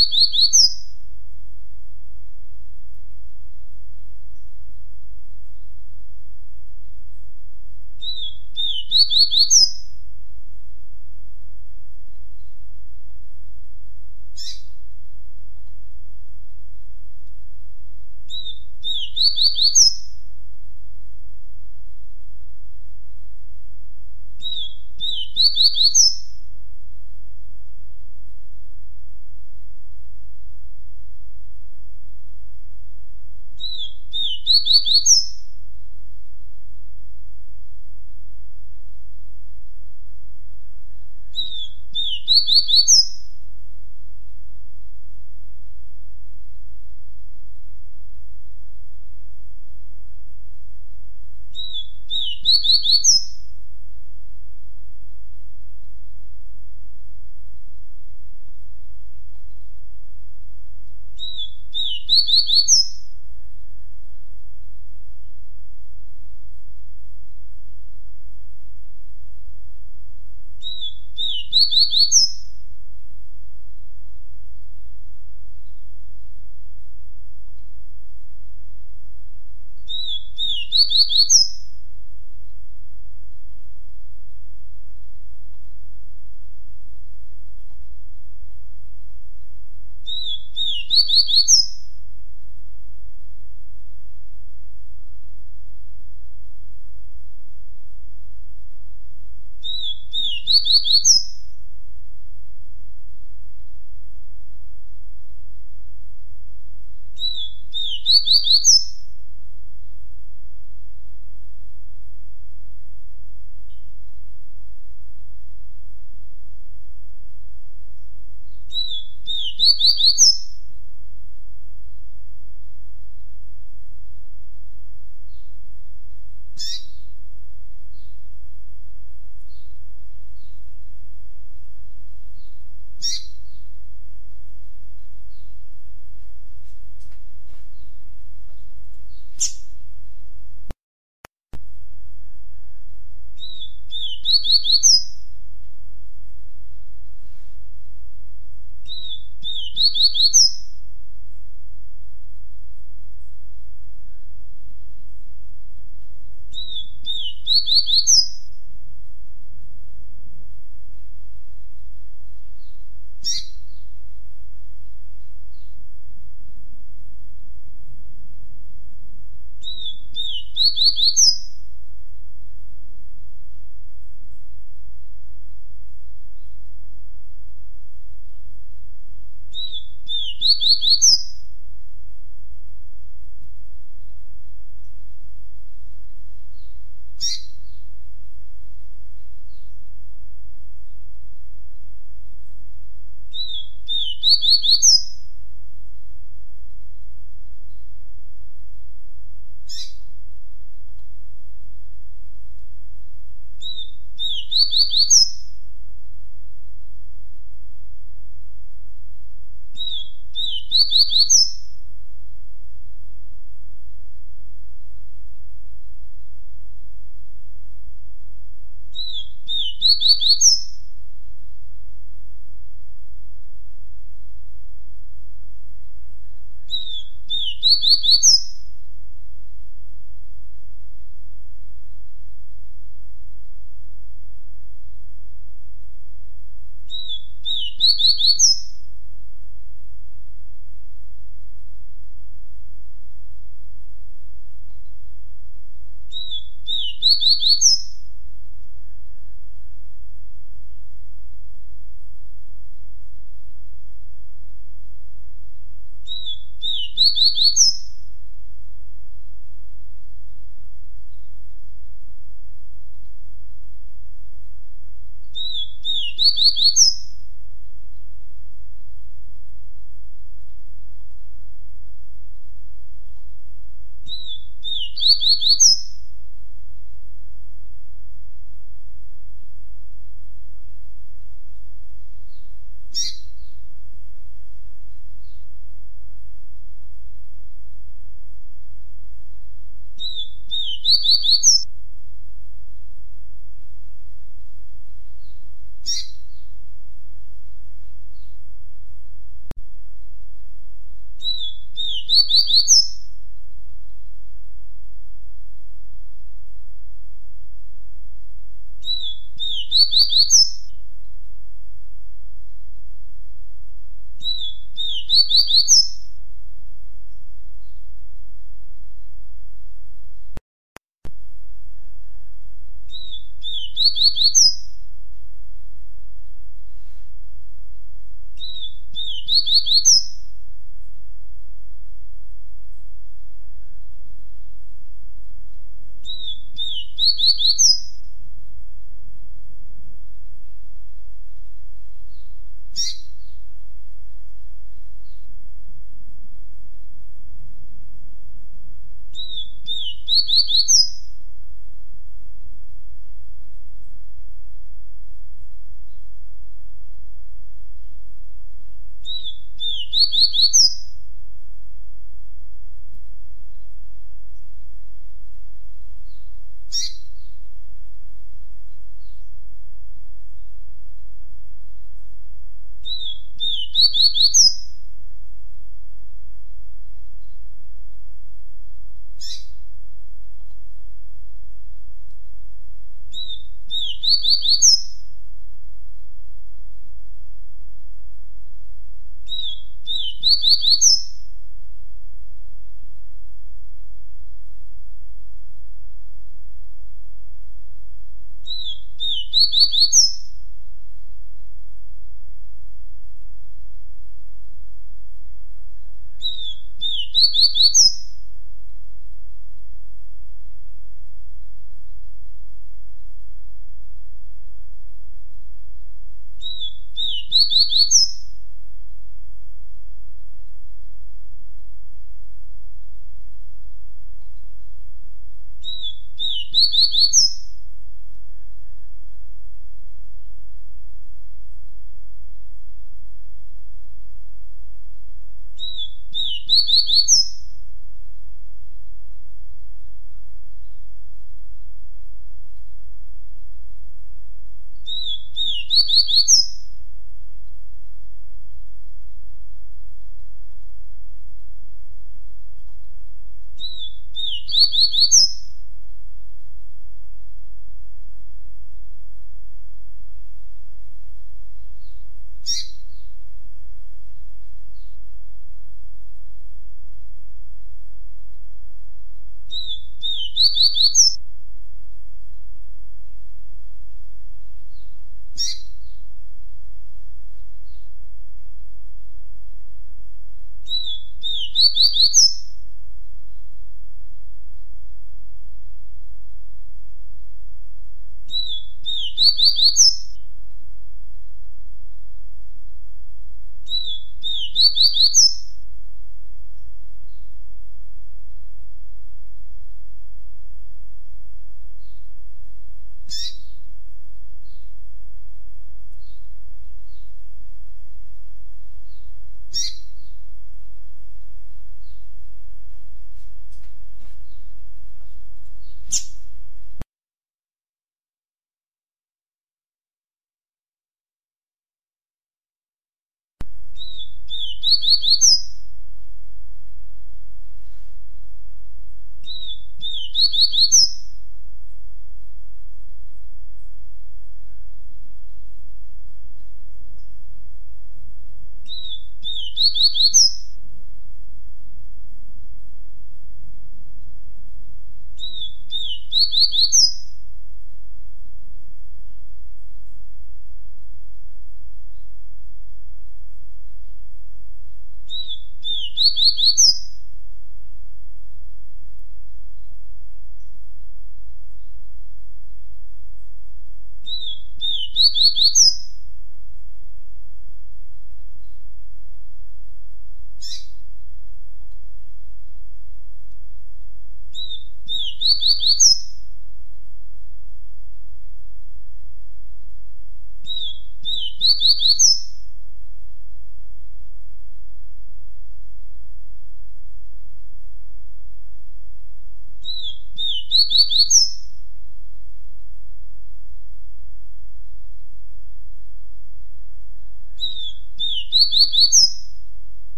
何?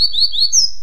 あ!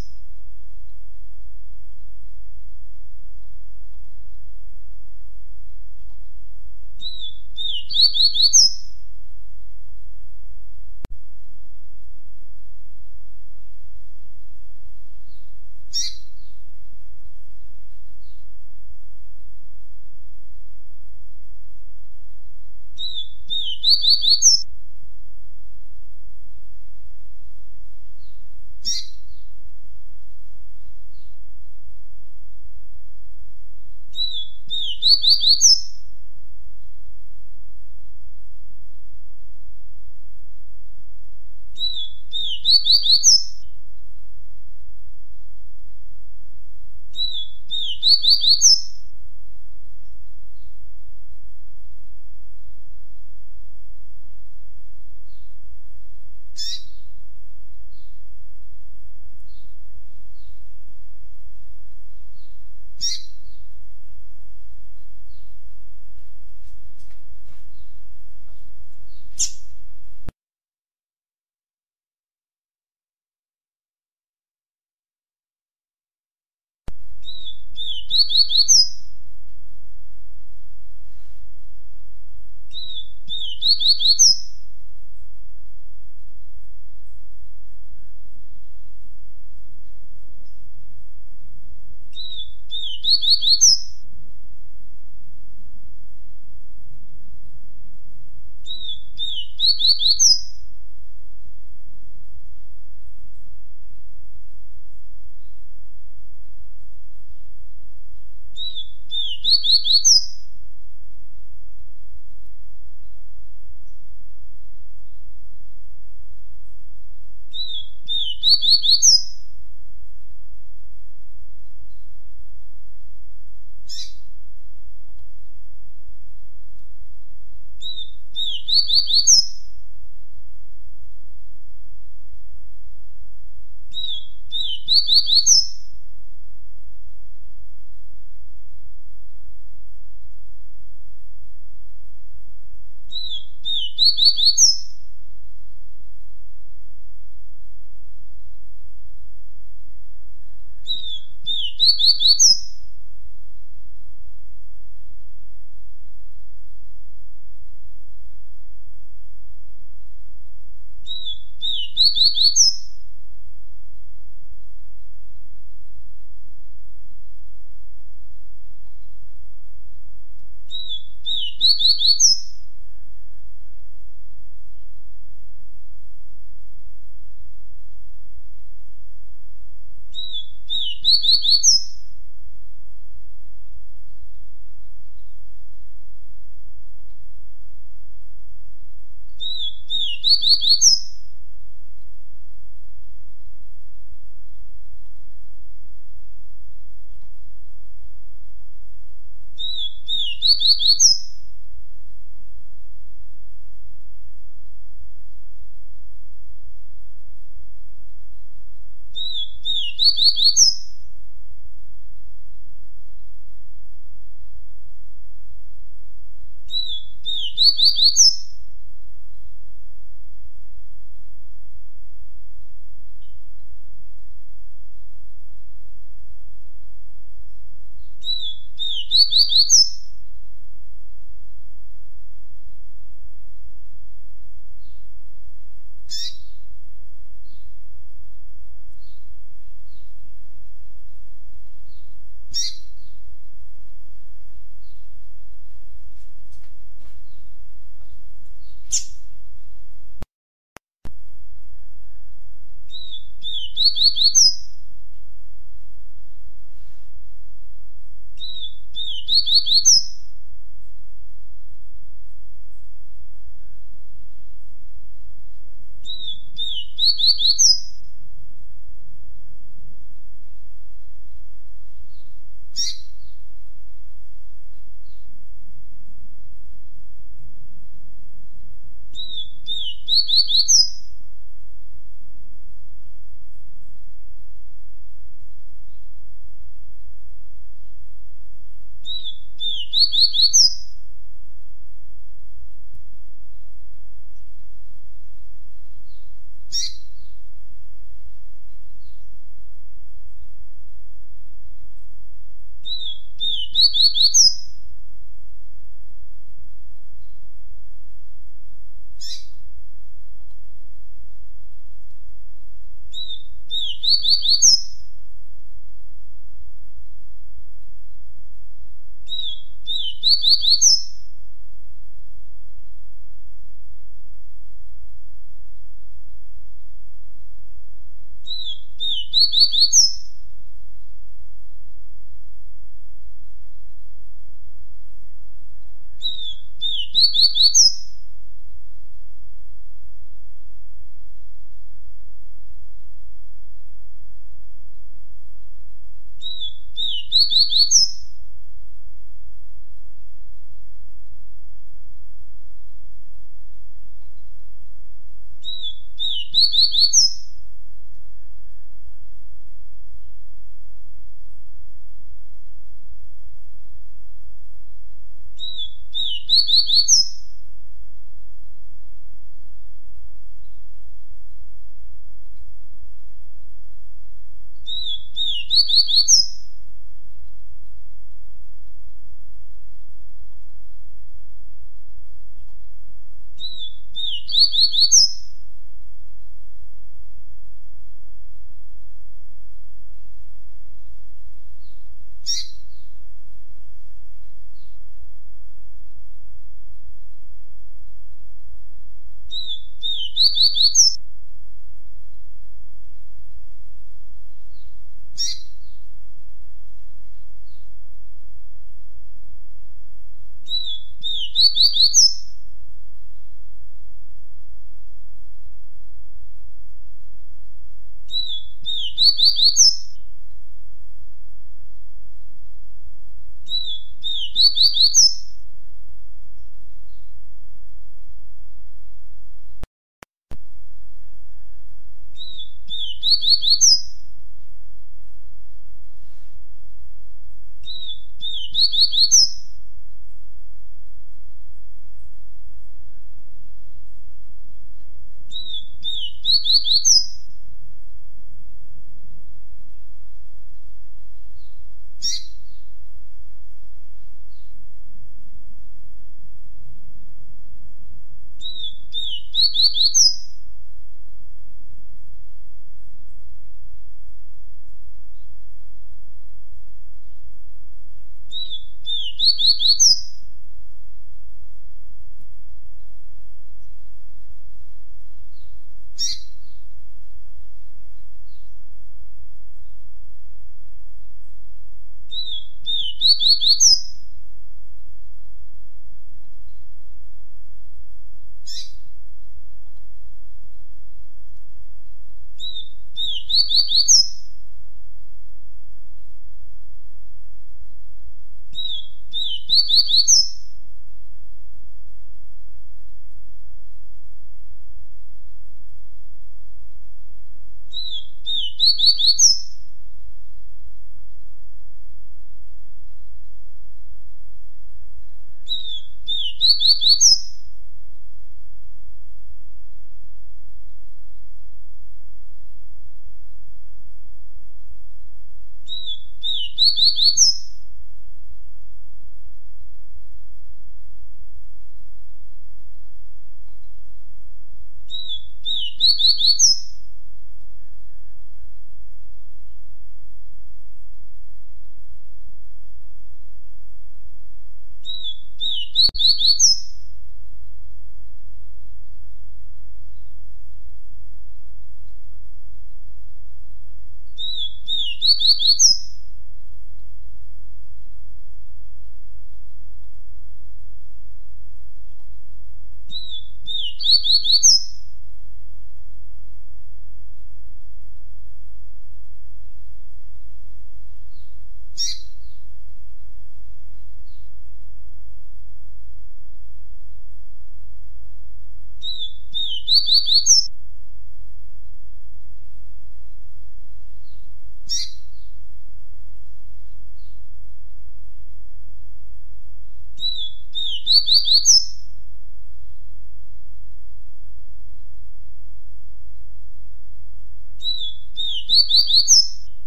何?